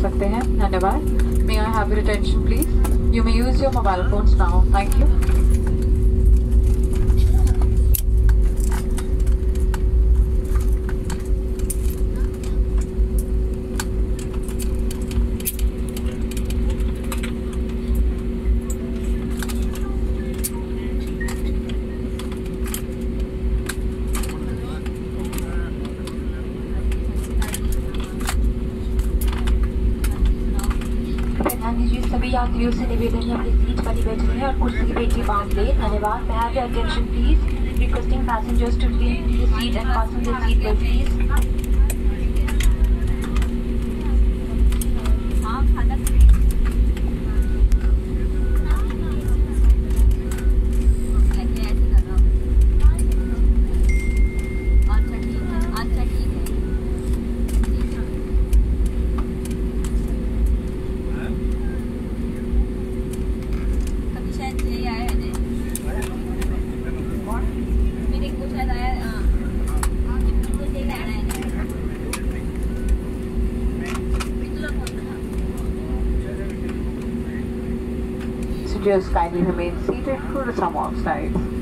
सकते हैं। धन्यवाद। May I have your attention please you may use your mobile phones now thank you ध्यान दीजिए सभी यात्रियों से निवेदन है, अपनी सीट वाली बैठ रही है और कुर्सी की बैठी बाँध ले। धन्यवाद। मैं आप attention please requesting passengers to seat and passenger seat please Just kindly remain seated for some off sides.